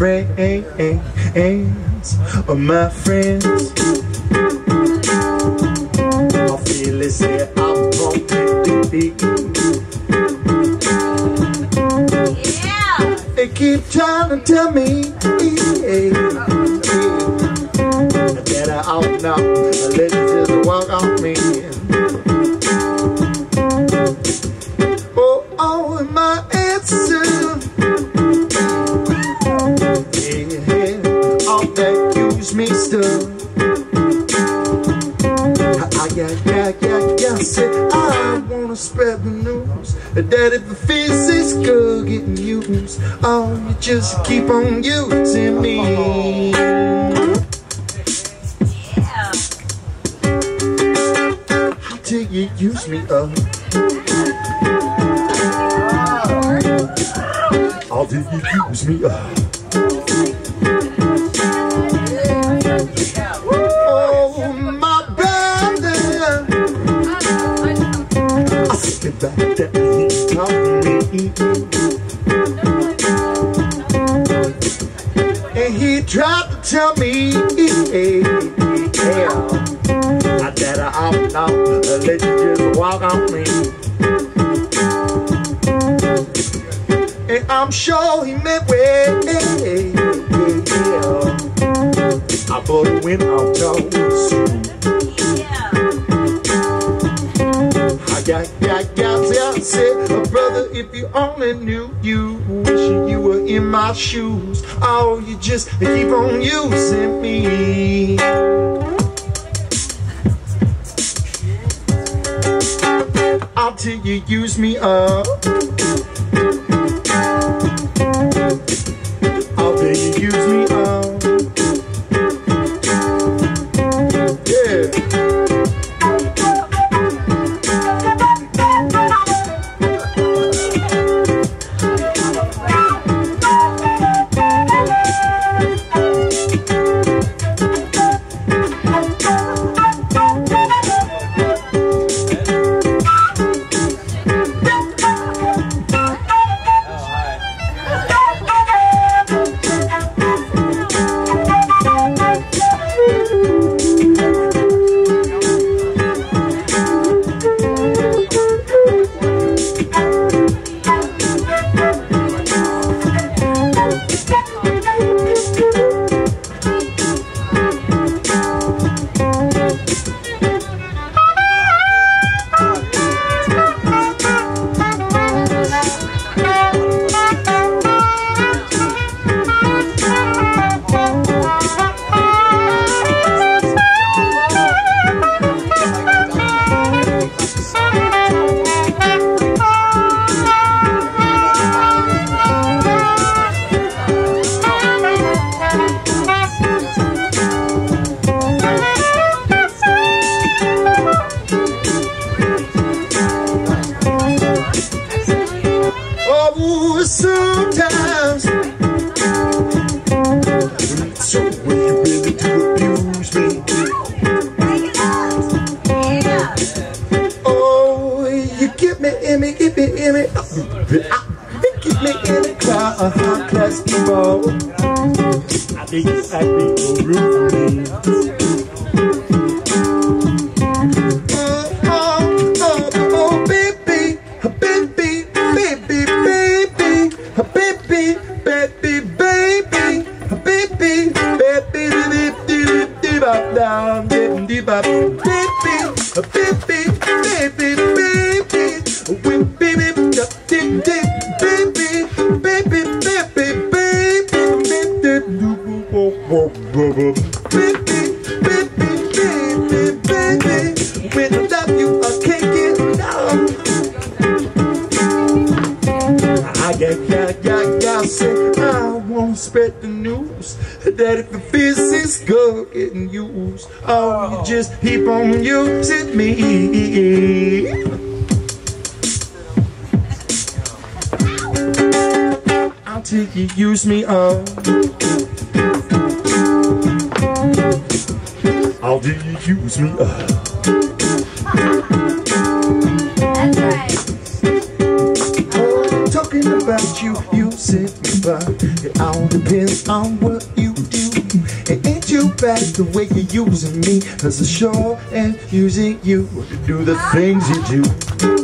friends, of my friends. I feel it say I'm wanted to be. Yeah. They keep trying to tell me that I ought not let you just walk on me. Oh, oh, my answer. I, I wanna spread the news that if the physics good getting used, oh, you just keep on using me. Till you use me up. All till you use me up. he's. And he tried to tell me, yeah, I better off now, let you just walk on me. And I'm sure he meant well. Yeah, yeah. I put a wind out, you I got, got, got, I said, brother, if you only knew you, wishing you were in my shoes. Oh, you just keep on using me. Until you use me up. Oh, sometimes. So when you really do abuse me, oh, you give me, in me, give me, in me, give me in me, cry a high class evil. I think you act uh-huh, me for rude for me. About baby, baby, baby, baby, we baby, baby, baby, baby, baby, baby, baby, baby, I got, got, got, got, say I won't spread the news that if the physics go getting used, oh, you just keep on using me. Until you use me up. How do you use me up? About you, set me by. It all depends on what you do. It ain't too bad the way you're using me, cause I sure am using you to do the things you do.